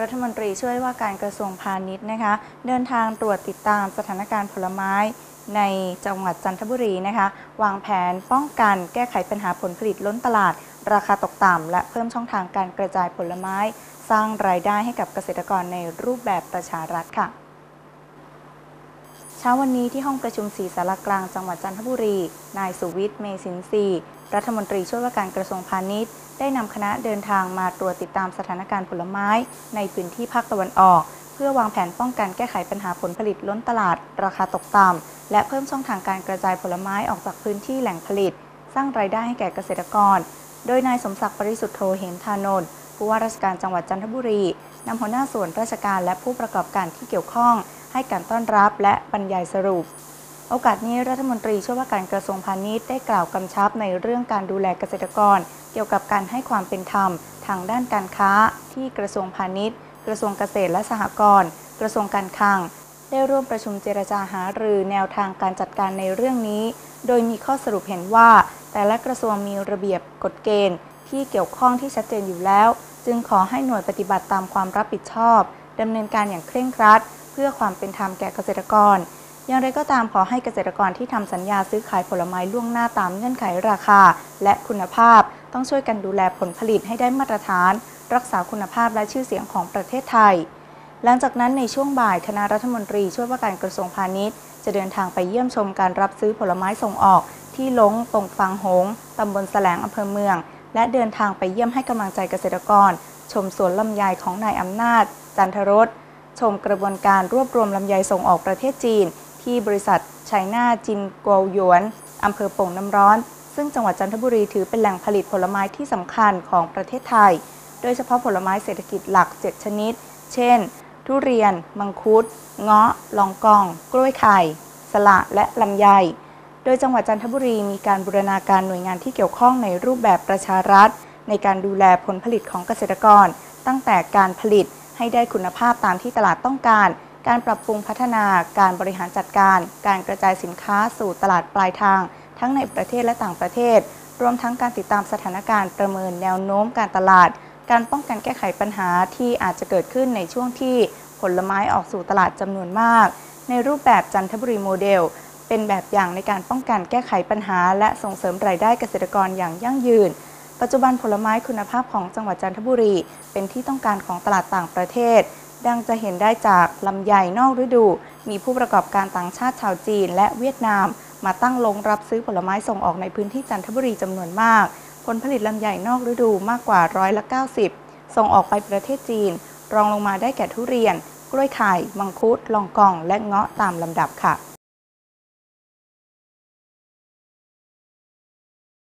รัฐมนตรีช่วยว่าการกระทรวงพาณิชย์นะคะ เดินทางตรวจติดตามสถานการณ์ผลไม้ในจังหวัดจันทบุรีนะคะ วางแผนป้องกันแก้ไขปัญหาผลผลิตล้นตลาด ราคาตกต่ำและเพิ่มช่องทางการกระจายผลไม้ สร้างรายได้ให้กับเกษตรกรในรูปแบบประชารัฐค่ะ เช้าวันนี้ที่ห้องประชุมสีสารกลางจังหวัดจันทบุรี นายสุวิทย์ เมสินทรีรัฐมนตรีช่วยว่าการกระทรวงพาณิชย์ ได้นำคณะเดินทางมาตรวจติดตามสถานการณ์ผลไม้ ในพื้นที่ภาคตะวันออก เพื่อวางแผนป้องกันแก้ไขปัญหาผลผลิตล้นตลาด ราคาตกต่ำและเพิ่มช่องทางการกระจายผลไม้ออกจากพื้นที่แหล่งผลิต สร้างรายได้ให้แก่เกษตรกร โดยนายสมศักดิ์ปริสุทธโธเหมธานนท์ผู้ว่าราชการจังหวัดจันทบุรีนำหัวหน้าส่วนราชการและผู้ประกอบการที่เกี่ยวข้อง ให้การต้อนรับและบรรยายสรุป โอกาสนี้รัฐมนตรีช่วยว่าการกระทรวงพาณิชย์ได้กล่าวกำชับในเรื่องการดูแลเกษตรกร เกี่ยวกับการให้ความเป็นธรรม ทางด้านการค้า ที่กระทรวงพาณิชย์ กระทรวงเกษตรและสหกรณ์กระทรวงการคลัง ได้ร่วมประชุมเจรจาหารือแนวทางการจัดการในเรื่องนี้ โดยมีข้อสรุปเห็นว่า แต่ละกระทรวงมีระเบียบกฎเกณฑ์ ที่เกี่ยวข้องที่ชัดเจนอยู่แล้ว จึงขอให้หน่วยปฏิบัติตามความรับผิดชอบ ดำเนินการอย่างเคร่งครัด เพื่อความเป็นธรรมแก่เกษตรกร อย่างไรก็ตามขอให้เกษตรกรที่ทำสัญญาซื้อขายผลไม้ล่วงหน้าตามเงื่อนไขราคา และคุณภาพ ต้องช่วยกันดูแลผลผลิตให้ได้มาตรฐาน รักษาคุณภาพและชื่อเสียงของประเทศไทย หลังจากนั้นในช่วงบ่ายคณะรัฐมนตรีช่วยว่าการกระทรวงพาณิชย์ จะเดินทางไปเยี่ยมชมการรับซื้อผลไม้ส่งออกที่ลงตรงฟางหงตำบลแสลงอำเภอเมือง และเดินทางไปเยี่ยมให้กำลังใจเกษตรกร ชมสวนลำไยของนายอำนาจ จันทรสชมกระบวนการรวบรวมลำไยส่งออกประเทศจีน ที่บริษัทไชน่าจินโกวหยวนอำเภอโป่งน้ำร้อน ซึ่งจังหวัดจันทบุรีถือเป็นแหล่งผลิตผลไม้ที่สำคัญของประเทศไทย โดยเฉพาะผลไม้เศรษฐกิจหลัก 7 ชนิด เช่น ทุเรียน มังคุด เงาะ ลองกอง กล้วยไข่ สละ และลำไย โดยจังหวัดจันทบุรีมีการบูรณาการหน่วยงานที่เกี่ยวข้องในรูปแบบประชารัฐ ในการดูแลผลผลิตของเกษตรกร ตั้งแต่การผลิต ให้ได้คุณภาพตามที่ตลาดต้องการ การปรับปรุงพัฒนาการบริหารจัดการ การกระจายสินค้าสู่ตลาดปลายทาง ทั้งในประเทศและต่างประเทศ รวมทั้งการติดตามสถานการณ์ประเมินแนวโน้มการตลาด การป้องกันแก้ไขปัญหาที่อาจจะเกิดขึ้นในช่วงที่ผลไม้ออกสู่ตลาดจำนวนมาก ในรูปแบบจันทบุรีโมเดล เป็นแบบอย่างในการป้องกันแก้ไขปัญหา และส่งเสริมรายได้เกษตรกรอย่างยั่งยืน ปัจจุบันผลไม้คุณภาพของจังหวัดจันทบุรี เป็นที่ต้องการของตลาดต่างประเทศ ดังจะเห็นได้จากลำไยนอกฤดู มีผู้ประกอบการต่างชาติชาวจีน และเวียดนาม มาตั้งลงรับซื้อผลไม้ส่งออกในพื้นที่จันทบุรีจำนวนมาก ผลผลิตลำไยนอกฤดูมากกว่าร้อยละ90 ส่งออกไปประเทศจีน รองลงมาได้แก่ทุเรียน กล้วยไข่ มังคุด ลองกอง และเงาะตามลำดับค่ะ